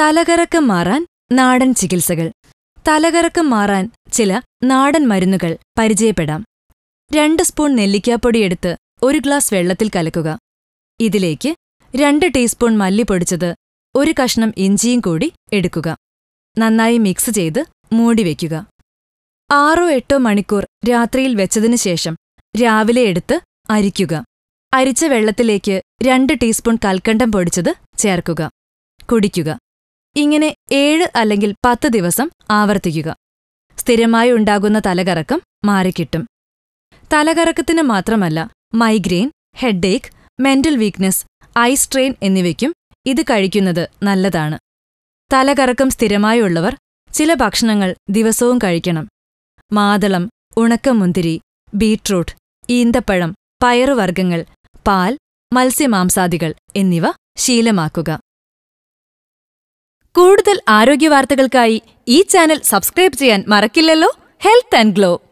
തലകറക്കം മാറാൻ നാടൻ ചികിത്സകൾ. തലകറക്കം മാറാൻ ചില നാടൻ മരുന്നുകൾ പരിചയപ്പെടാം. രണ്ട് സ്പൂൺ നെല്ലിക്കാപ്പൊടി എടുത്ത് ഒരു ഗ്ലാസ് വെള്ളത്തിൽ കലക്കുക. ഇതിലേക്ക് രണ്ട് ടീസ്പൂൺ മല്ലി പൊടിച്ചത് ഒരു കഷ്ണം ഇഞ്ചിയും കൂടി എടുക്കുക. നന്നായി മിക്സ് ചെയ്ത് മൂടി മൂടിവെക്കുക ആറോ എട്ടോ മണിക്കൂർ രാത്രിയിൽ വെച്ചതിനു ശേഷം രാവിലെ എടുത്ത് അരിക്കുക. അരിച്ച വെള്ളത്തിലേക്ക് രണ്ട് ടീസ്പൂൺ കൽക്കണ്ടം പൊടിച്ചത് ചേർക്കുക. കുടിക്കുക. ഇങ്ങനെ ഏഴ് അല്ലെങ്കിൽ പത്ത് ദിവസം ആവർത്തിക്കുക. സ്ഥിരമായി ഉണ്ടാകുന്ന തലകറക്കം മാറിക്കിട്ടും. തലകറക്കത്തിന് മാത്രമല്ല migraine headache mental weakness eye strain എന്നിവയ്ക്കും ഇത് കഴിക്കുന്നത് നല്ലതാണ്. തലകറക്കം സ്ഥിരമായുള്ളവർ ചില ഭക്ഷണങ്ങൾ ദിവസവും കഴിക്കണം. മാതളം ഉണക്കമുന്തിരി ബീട്രൂട്ട് ഈന്തപ്പഴം പയറുവർഗങ്ങൾ പാൽ മത്സ്യമാംസാദികൾ എന്നിവ ശീലമാക്കുക. കൂടുതൽ ആരോഗ്യ വാർത്തകൾക്കായി ഈ ചാനൽ സബ്സ്ക്രൈബ് ചെയ്യാൻ മറക്കില്ലല്ലോ. Health and glow.